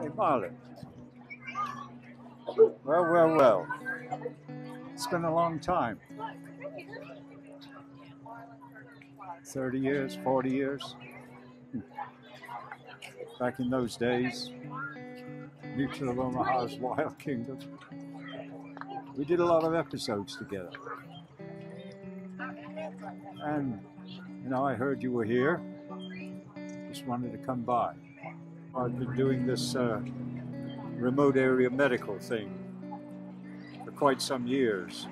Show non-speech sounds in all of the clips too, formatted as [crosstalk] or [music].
Hey, Marlin. Well, well, well. It's been a long time. 30 years, 40 years. Back in those days, Mutual of Omaha's Wild Kingdom. We did a lot of episodes together. And, you know, I heard you were here. Just wanted to come by. I've been doing this uh, remote area medical thing for quite some years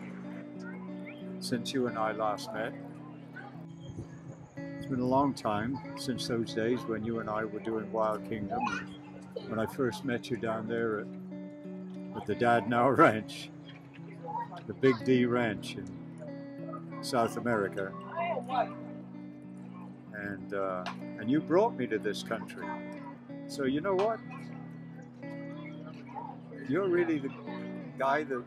since you and I last met. It's been a long time since those days when you and I were doing Wild Kingdom. When I first met you down there at, at the Dadanawa [laughs] Ranch, the Big D Ranch in South America. And, uh, and you brought me to this country. So you know what? You're really the guy that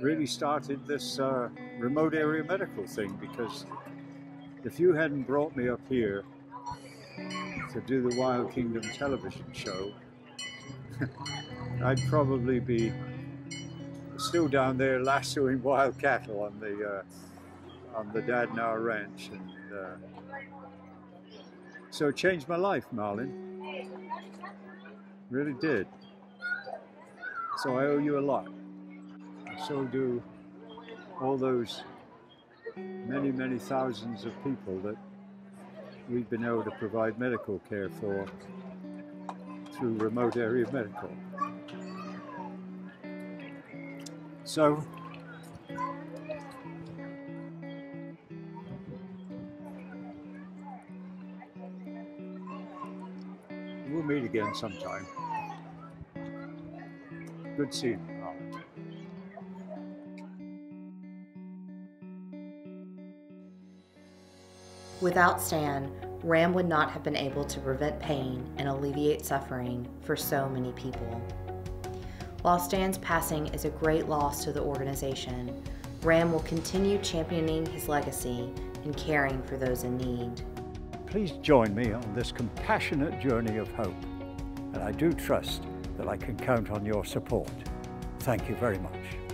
really started this uh, remote area medical thing because if you hadn't brought me up here to do the Wild Kingdom television show, [laughs] I'd probably be still down there lassoing wild cattle on the uh, on the Dadanawa Ranch, and uh, so it changed my life, Marlin. Really did. So I owe you a lot. So do all those many, many thousands of people that we've been able to provide medical care for through remote area medical. So, we'll meet again sometime. Good seeing you. Without Stan, RAM would not have been able to prevent pain and alleviate suffering for so many people. While Stan's passing is a great loss to the organization, RAM will continue championing his legacy and caring for those in need. Please join me on this compassionate journey of hope, and I do trust that I can count on your support. Thank you very much.